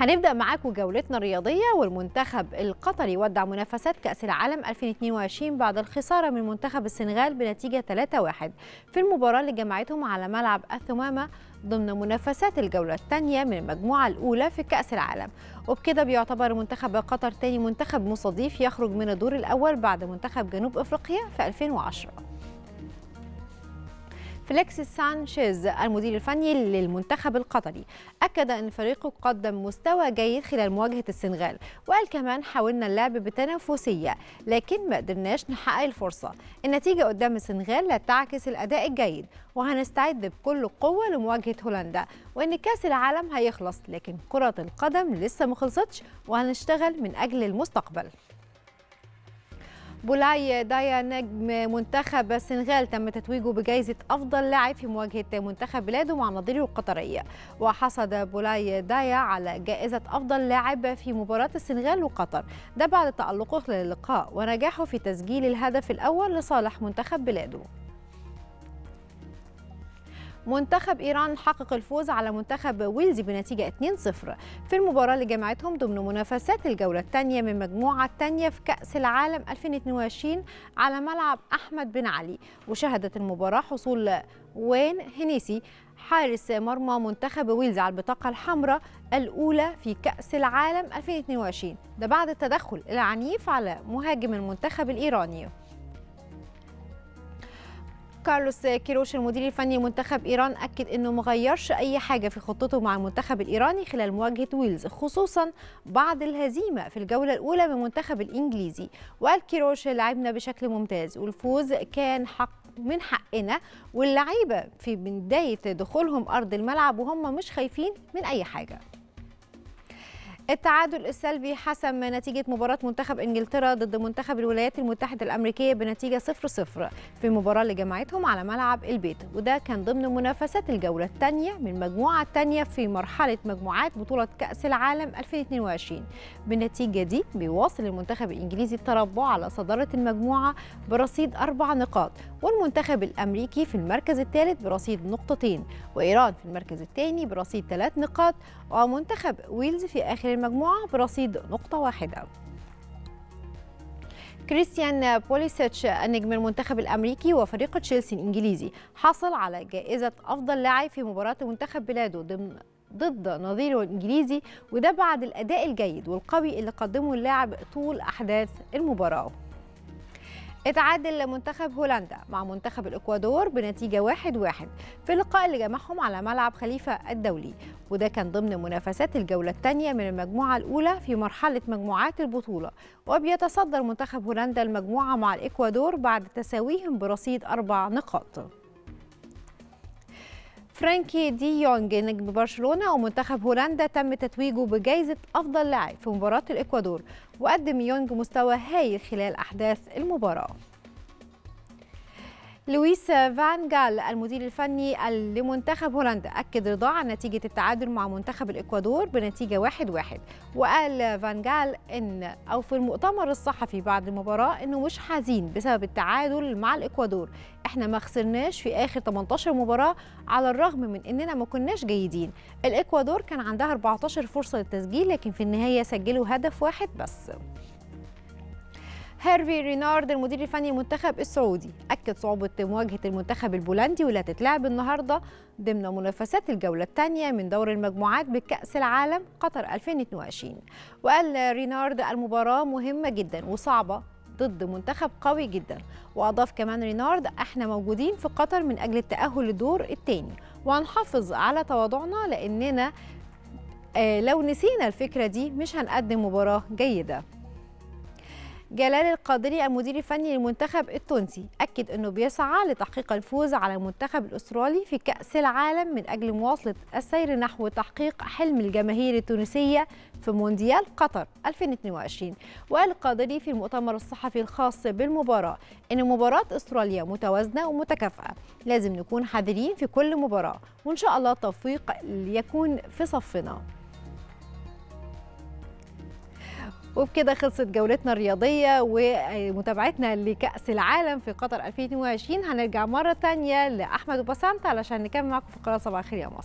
هنبدأ معاكم جولتنا الرياضية والمنتخب القطري ودع منافسات كأس العالم 2022 بعد الخسارة من منتخب السنغال بنتيجة 3-1 في المباراة اللي جمعتهم على ملعب الثمامة ضمن منافسات الجولة الثانية من المجموعة الأولى في كأس العالم. وبكده بيعتبر منتخب قطر تاني منتخب مستضيف يخرج من الدور الأول بعد منتخب جنوب أفريقيا في 2010 فليكس سانشيز المدير الفني للمنتخب القطري أكد أن فريقه قدم مستوى جيد خلال مواجهة السنغال وقال كمان حاولنا اللعب بتنافسية لكن ما قدرناش نحقق الفرصة. النتيجة قدام السنغال لا تعكس الأداء الجيد وهنستعد بكل قوة لمواجهة هولندا وإن كأس العالم هيخلص لكن كرة القدم لسه مخلصتش وهنشتغل من أجل المستقبل. بولاي دايا نجم منتخب السنغال تم تتويجه بجائزة أفضل لاعب في مواجهة منتخب بلاده مع نظيره القطرية. وحصد بولاي دايا على جائزة أفضل لاعب في مباراة السنغال وقطر. ده بعد تألقه للقاء ونجاحه في تسجيل الهدف الأول لصالح منتخب بلاده. منتخب إيران حقق الفوز على منتخب ويلز بنتيجة 2-0 في المباراة اللي جمعتهم ضمن منافسات الجولة الثانية من المجموعة الثانية في كأس العالم 2022 على ملعب أحمد بن علي. وشهدت المباراة حصول وين هنيسي حارس مرمى منتخب ويلز على البطاقة الحمراء الأولى في كأس العالم 2022 ده بعد التدخل العنيف على مهاجم المنتخب الإيراني. كارلوس كيروش المدير الفني لمنتخب إيران أكد إنه ما غيرش أي حاجة في خطته مع المنتخب الإيراني خلال مواجهة ويلز خصوصا بعد الهزيمة في الجولة الأولى من المنتخب الإنجليزي. وقال كيروش لعبنا بشكل ممتاز والفوز كان حق من حقنا واللعيبة في بداية دخولهم أرض الملعب وهم مش خايفين من أي حاجة. التعادل السلبي حسم نتيجة مباراة منتخب إنجلترا ضد منتخب الولايات المتحدة الأمريكية بنتيجة 0-0 في المباراة اللي جمعتهم على ملعب البيت. وده كان ضمن منافسات الجولة الثانية من المجموعة الثانية في مرحلة مجموعات بطولة كأس العالم 2022 بالنتيجة دي بيواصل المنتخب الإنجليزي التربع على صدارة المجموعة برصيد أربع نقاط والمنتخب الأمريكي في المركز الثالث برصيد نقطتين وإيران في المركز الثاني برصيد ثلاث نقاط ومنتخب ويلز في آخر المجموعة برصيد نقطة واحدة. كريستيان بوليسيتش نجم المنتخب الأمريكي وفريق تشيلسي الإنجليزي حصل على جائزة أفضل لاعب في مباراة منتخب بلاده ضمن ضد نظيره الإنجليزي وده بعد الأداء الجيد والقوي اللي قدمه اللاعب طول أحداث المباراة. اتعادل منتخب هولندا مع منتخب الإكوادور بنتيجة 1-1 في اللقاء اللي جمعهم على ملعب خليفة الدولي. وده كان ضمن منافسات الجولة الثانية من المجموعة الأولى في مرحلة مجموعات البطولة. وبيتصدر منتخب هولندا المجموعة مع الإكوادور بعد تساويهم برصيد أربع نقاط. فرانكي دي يونج نجم برشلونة ومنتخب هولندا تم تتويجه بجائزة أفضل لاعب في مباراة الإكوادور وقدم يونج مستوى هايل خلال أحداث المباراة. لويس فان جال المدير الفني لمنتخب هولندا أكد رضاه عن نتيجة التعادل مع منتخب الإكوادور بنتيجة واحد واحد. وقال فان جال إن أو في المؤتمر الصحفي بعد المباراة إنه مش حزين بسبب التعادل مع الإكوادور. إحنا ما خسرناش في آخر 18 مباراة على الرغم من إننا ما كناش جيدين. الإكوادور كان عندها 14 فرصة للتسجيل لكن في النهاية سجلوا هدف واحد بس. هيرفي رينارد المدير الفني للمنتخب السعودي. أكد صعوبة مواجهة المنتخب البولندي واللي هتتلعب النهارده ضمن منافسات الجولة الثانية من دور المجموعات بكأس العالم قطر 2022 وقال رينارد المباراة مهمة جدا وصعبة ضد منتخب قوي جدا. وأضاف كمان رينارد إحنا موجودين في قطر من أجل التأهل للدور الثاني. وهنحافظ على تواضعنا لأننا آه لو نسينا الفكرة دي مش هنقدم مباراة جيدة. جلال القادري المدير الفني للمنتخب التونسي أكد أنه بيسعى لتحقيق الفوز على المنتخب الأسترالي في كأس العالم من أجل مواصلة السير نحو تحقيق حلم الجماهير التونسية في مونديال قطر 2022 وقال القادري في المؤتمر الصحفي الخاص بالمباراة أن مباراة أستراليا متوازنة ومتكافئة. لازم نكون حذرين في كل مباراة وإن شاء الله التوفيق يكون في صفنا. وبكده خلصت جولتنا الرياضية ومتابعتنا لكأس العالم في قطر 2022 هنرجع مرة تانية لأحمد وبسنت علشان نكمل معكم في قناة صباح الخير يا مصر.